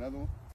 Né? terminado